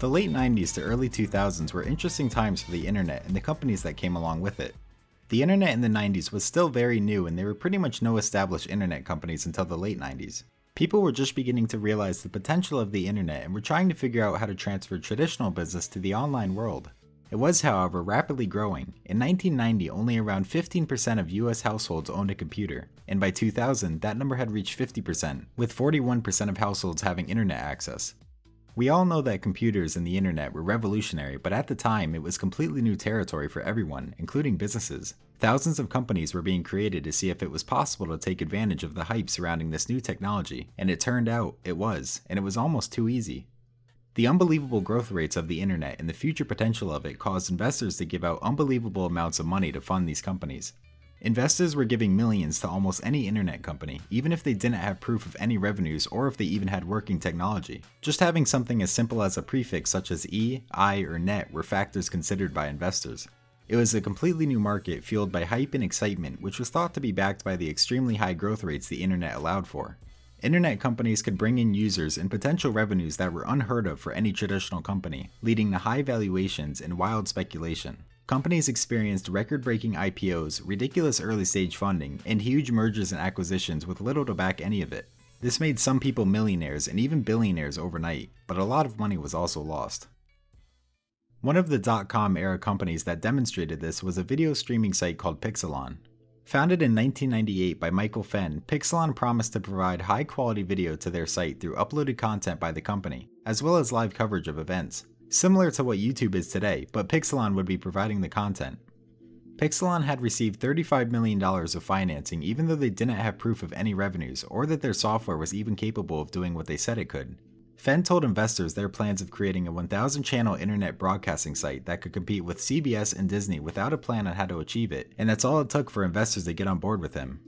The late 90s to early 2000s were interesting times for the internet and the companies that came along with it. The internet in the 90s was still very new and there were pretty much no established internet companies until the late 90s. People were just beginning to realize the potential of the internet and were trying to figure out how to transfer traditional business to the online world. It was, however, rapidly growing. In 1990, only around 15% of US households owned a computer, and by 2000, that number had reached 50%, with 41% of households having internet access. We all know that computers and the internet were revolutionary, but at the time, it was completely new territory for everyone, including businesses. Thousands of companies were being created to see if it was possible to take advantage of the hype surrounding this new technology, and it turned out it was, and it was almost too easy. The unbelievable growth rates of the internet and the future potential of it caused investors to give out unbelievable amounts of money to fund these companies. Investors were giving millions to almost any internet company, even if they didn't have proof of any revenues or if they even had working technology. Just having something as simple as a prefix such as E, I, or net were factors considered by investors. It was a completely new market fueled by hype and excitement, which was thought to be backed by the extremely high growth rates the internet allowed for. Internet companies could bring in users and potential revenues that were unheard of for any traditional company, leading to high valuations and wild speculation. Companies experienced record breaking IPOs, ridiculous early stage funding, and huge mergers and acquisitions with little to back any of it. This made some people millionaires and even billionaires overnight, but a lot of money was also lost. One of the dot com era companies that demonstrated this was a video streaming site called Pixelon. Founded in 1998 by Michael Fenne, Pixelon promised to provide high quality video to their site through uploaded content by the company, as well as live coverage of events. Similar to what YouTube is today, but Pixelon would be providing the content. Pixelon had received $35 million of financing even though they didn't have proof of any revenues or that their software was even capable of doing what they said it could. Fenne told investors their plans of creating a 1,000 channel internet broadcasting site that could compete with CBS and Disney without a plan on how to achieve it, and that's all it took for investors to get on board with him.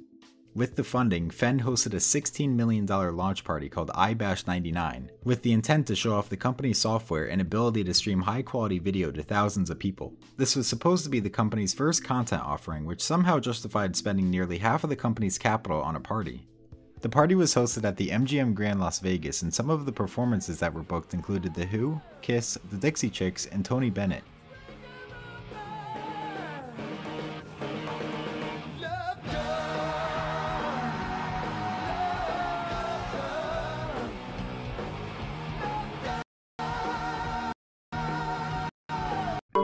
With the funding, Fenne hosted a $16 million launch party called iBash 99, with the intent to show off the company's software and ability to stream high quality video to thousands of people. This was supposed to be the company's first content offering, which somehow justified spending nearly half of the company's capital on a party. The party was hosted at the MGM Grand Las Vegas, and some of the performances that were booked included The Who, Kiss, The Dixie Chicks, and Tony Bennett.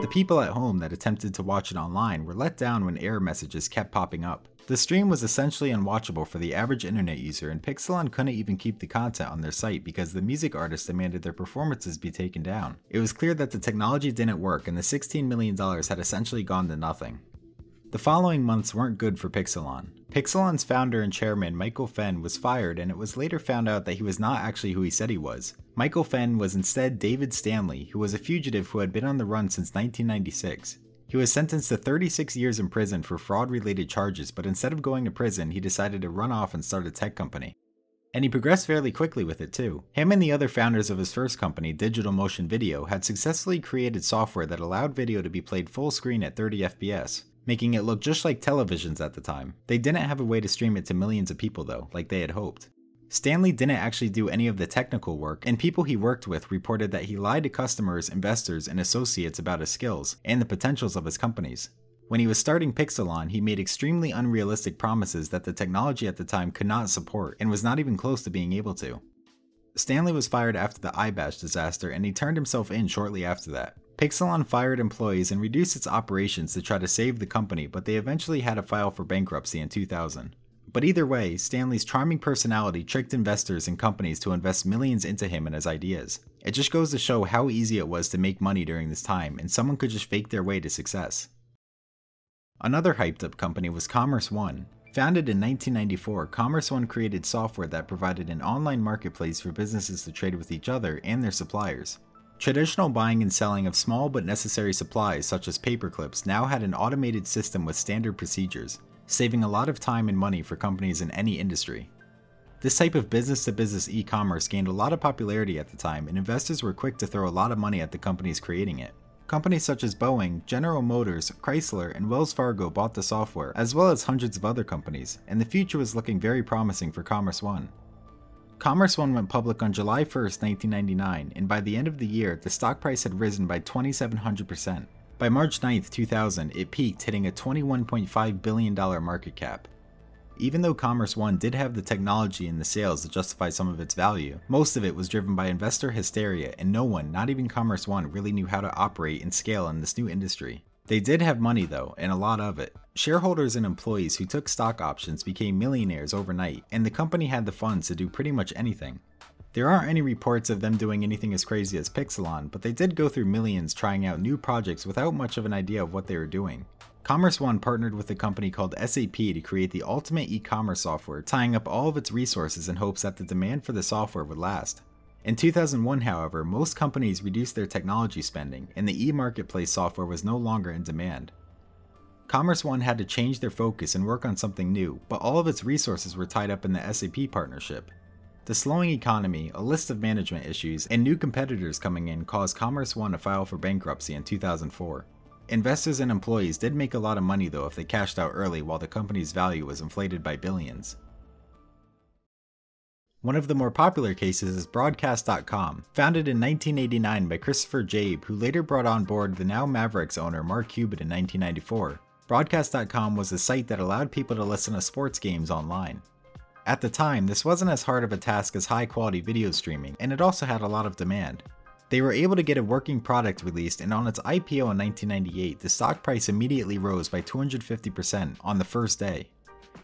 The people at home that attempted to watch it online were let down when error messages kept popping up. The stream was essentially unwatchable for the average internet user and Pixelon couldn't even keep the content on their site because the music artists demanded their performances be taken down. It was clear that the technology didn't work and the $16 million had essentially gone to nothing. The following months weren't good for Pixelon. Pixelon's founder and chairman Michael Fenne was fired and it was later found out that he was not actually who he said he was. Michael Fenne was instead David Stanley, who was a fugitive who had been on the run since 1996. He was sentenced to 36 years in prison for fraud related charges, but instead of going to prison, he decided to run off and start a tech company. And he progressed fairly quickly with it too. Him and the other founders of his first company, Digital Motion Video, had successfully created software that allowed video to be played full screen at 30 FPS making it look just like televisions at the time. They didn't have a way to stream it to millions of people though, like they had hoped. Stanley didn't actually do any of the technical work, and people he worked with reported that he lied to customers, investors, and associates about his skills and the potentials of his companies. When he was starting Pixelon, he made extremely unrealistic promises that the technology at the time could not support and was not even close to being able to. Stanley was fired after the iBash disaster and he turned himself in shortly after that. Pixelon fired employees and reduced its operations to try to save the company, but they eventually had to file for bankruptcy in 2000. But either way, Stanley's charming personality tricked investors and companies to invest millions into him and his ideas. It just goes to show how easy it was to make money during this time, and someone could just fake their way to success. Another hyped up company was Commerce One. Founded in 1994, Commerce One created software that provided an online marketplace for businesses to trade with each other and their suppliers. Traditional buying and selling of small but necessary supplies such as paper clips now had an automated system with standard procedures, saving a lot of time and money for companies in any industry. This type of business to business e commerce gained a lot of popularity at the time, and investors were quick to throw a lot of money at the companies creating it. Companies such as Boeing, General Motors, Chrysler, and Wells Fargo bought the software, as well as hundreds of other companies, and the future was looking very promising for Commerce One. Commerce One went public on July 1st, 1999, and by the end of the year, the stock price had risen by 2,700%. By March 9th, 2000, it peaked, hitting a $21.5 billion market cap. Even though Commerce One did have the technology and the sales to justify some of its value, most of it was driven by investor hysteria, and no one, not even Commerce One, really knew how to operate and scale in this new industry. They did have money though, and a lot of it. Shareholders and employees who took stock options became millionaires overnight, and the company had the funds to do pretty much anything. There aren't any reports of them doing anything as crazy as Pixelon, but they did go through millions trying out new projects without much of an idea of what they were doing. Commerce One partnered with a company called SAP to create the ultimate e-commerce software, tying up all of its resources in hopes that the demand for the software would last. In 2001, however, most companies reduced their technology spending, and the e-marketplace software was no longer in demand. Commerce One had to change their focus and work on something new, but all of its resources were tied up in the SAP partnership. The slowing economy, a list of management issues, and new competitors coming in caused Commerce One to file for bankruptcy in 2004. Investors and employees did make a lot of money though if they cashed out early while the company's value was inflated by billions. One of the more popular cases is Broadcast.com, founded in 1989 by Christopher Jaeb, who later brought on board the now Mavericks owner Mark Cuban in 1994. Broadcast.com was a site that allowed people to listen to sports games online. At the time, this wasn't as hard of a task as high quality video streaming, and it also had a lot of demand. They were able to get a working product released, and on its IPO in 1998, the stock price immediately rose by 250% on the first day.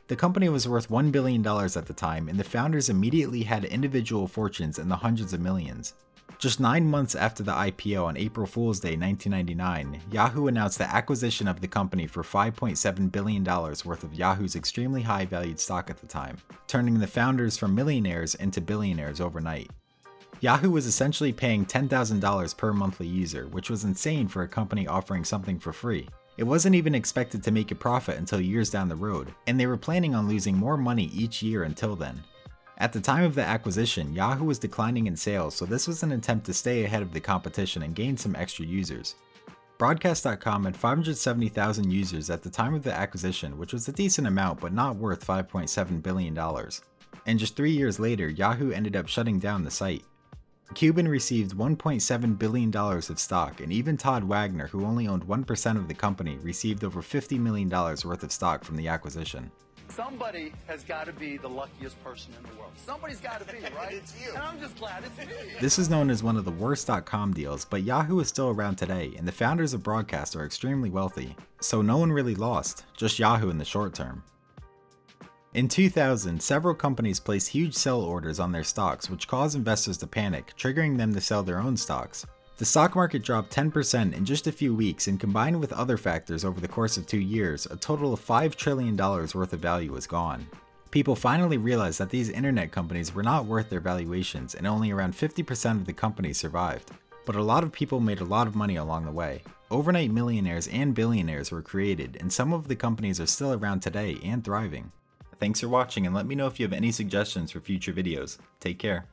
The company was worth $1 billion at the time, and the founders immediately had individual fortunes in the hundreds of millions. Just nine months after the IPO on April Fool's Day 1999, Yahoo announced the acquisition of the company for $5.7 billion worth of Yahoo's extremely high valued stock at the time, turning the founders from millionaires into billionaires overnight. Yahoo was essentially paying $10,000 per monthly user, which was insane for a company offering something for free. It wasn't even expected to make a profit until years down the road, and they were planning on losing more money each year until then. At the time of the acquisition, Yahoo was declining in sales, so this was an attempt to stay ahead of the competition and gain some extra users. Broadcast.com had 570,000 users at the time of the acquisition, which was a decent amount but not worth $5.7 billion. And just three years later, Yahoo ended up shutting down the site. Cuban received $1.7 billion of stock, and even Todd Wagner, who only owned 1% of the company, received over $50 million worth of stock from the acquisition. Somebody has got to be the luckiest person in the world. Somebody's got to be, right? it's you. And I'm just glad it's me. This is known as one of the worst dot .com deals, but Yahoo is still around today, and the founders of Broadcast are extremely wealthy. So no one really lost, just Yahoo in the short term. In 2000, several companies placed huge sell orders on their stocks, which caused investors to panic, triggering them to sell their own stocks. The stock market dropped 10% in just a few weeks, and combined with other factors over the course of two years, a total of $5 trillion worth of value was gone. People finally realized that these internet companies were not worth their valuations, and only around 50% of the companies survived. But a lot of people made a lot of money along the way. Overnight millionaires and billionaires were created, and some of the companies are still around today and thriving. Thanks for watching and let me know if you have any suggestions for future videos. Take care.